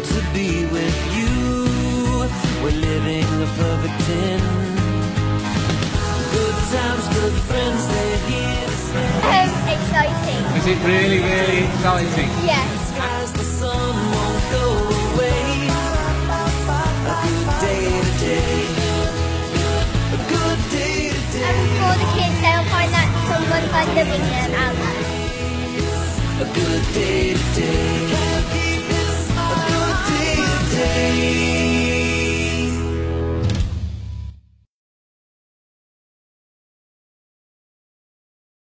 to be with you. We're living a perfect ten. Good times, good friends, they're here to stay. Um, exciting. Is it really, really exciting? Yes. As the sun won't go away. A good day today. A good day today. And for the kids, they'll find that someone's like living them out there. A good day today.